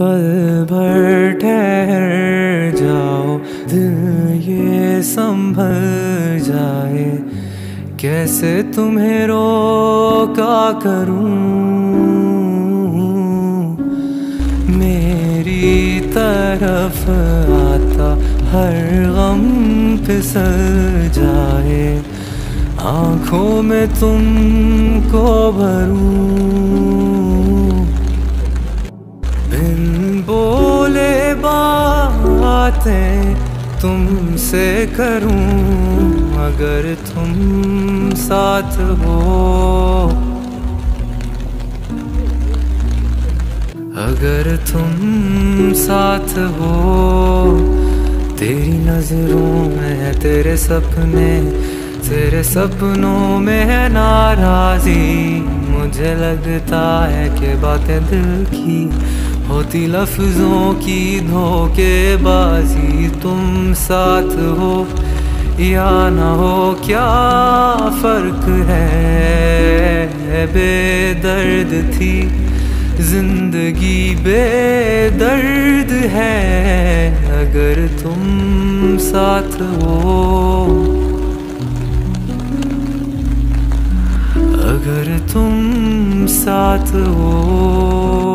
पल भर ठहर जाओ, दिल ये संभल जाए। कैसे तुम्हें रोका करूँ? मेरी तरफ़ आता, हर गम फिसल जाए। आँखों में तुमको भरूं। बातें तुमसे करूँ, अगर तुम साथ हो। अगर तुम साथ हो, तेरी नज़रों में है, तेरे सपने, तेरे सपनों में है नाराजी। मुझे लगता है कि बातें दिल की होती लफ्जों की धोखेबाजी। तुम साथ हो या ना हो, क्या फ़र्क है? बेदर्द थी ज़िंदगी, बेदर्द है अगर तुम साथ हो। अगर तुम साथ हो।